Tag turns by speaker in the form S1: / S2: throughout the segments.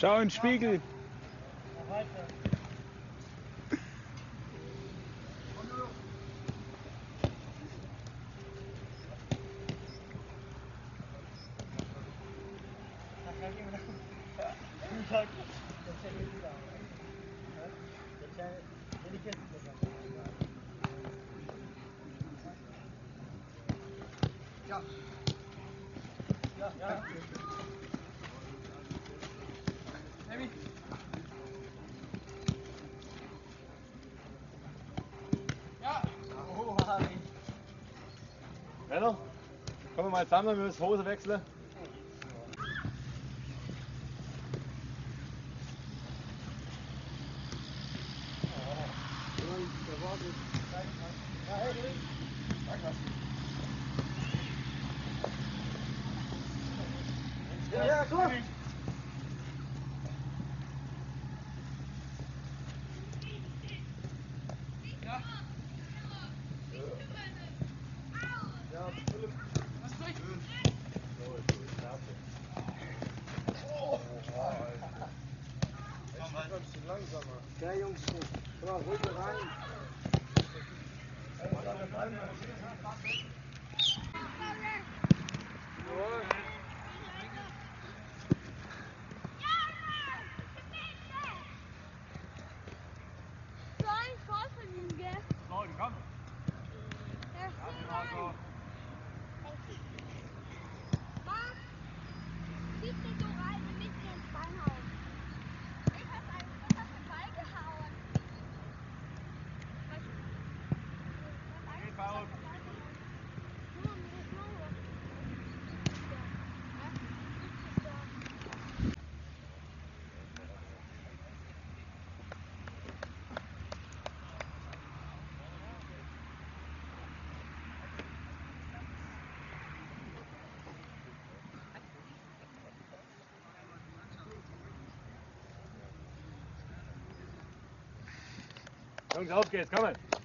S1: Schau in den Spiegel.
S2: Männer, kommen wir mal zusammen, wir müssen Hose wechseln.
S3: Ja, Jungs, komm mal, ruhig rein.
S2: Don't help, kids, coming.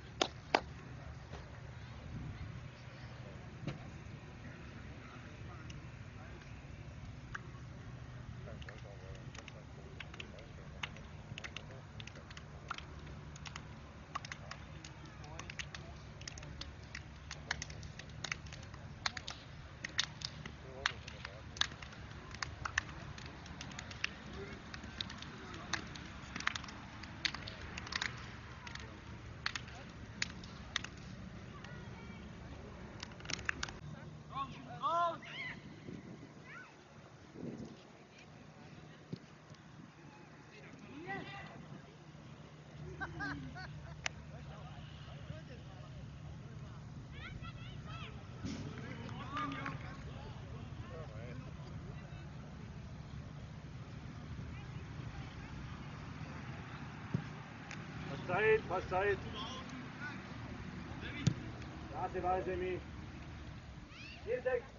S2: Zeit, fast Zeit. Nase weise mich. Hier sechs.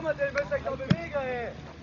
S3: Komm mal, den müsst ihr doch bewegen, ey!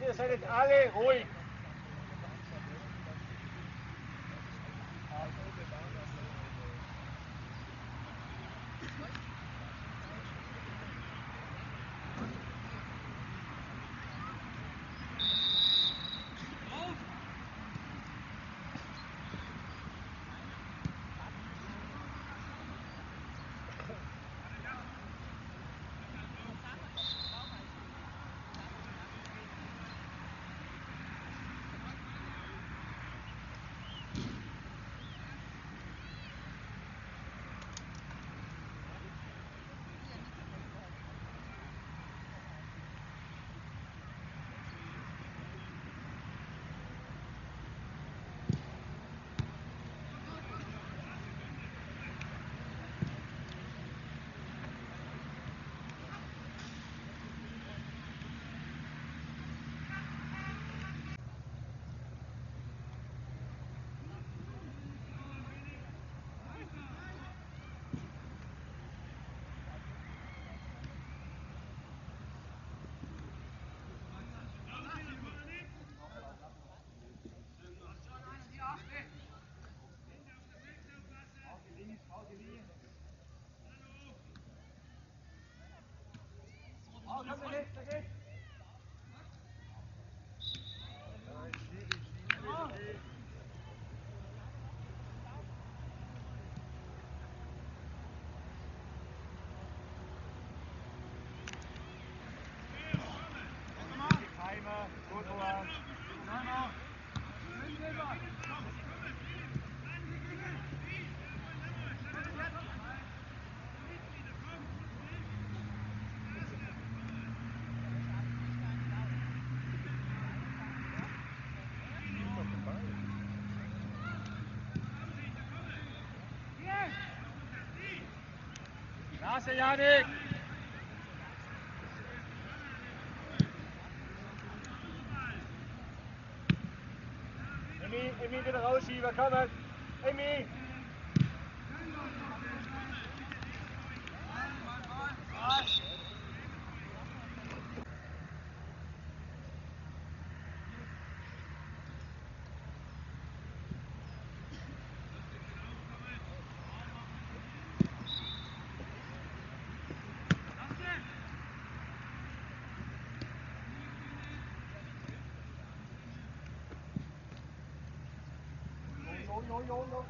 S2: Denn ihr seid jetzt Haase Janik.
S3: Emi, Emi, get a
S2: Roshi,
S3: wer kommt? Emi! 有有
S2: 有。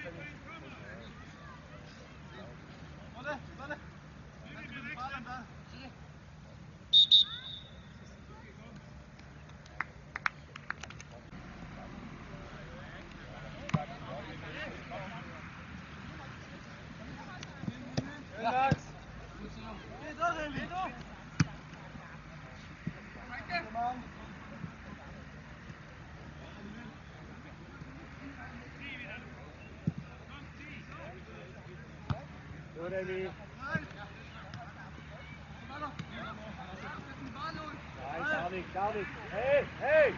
S2: Emmy! Nein, gar nicht, gar nicht! Hey, hey!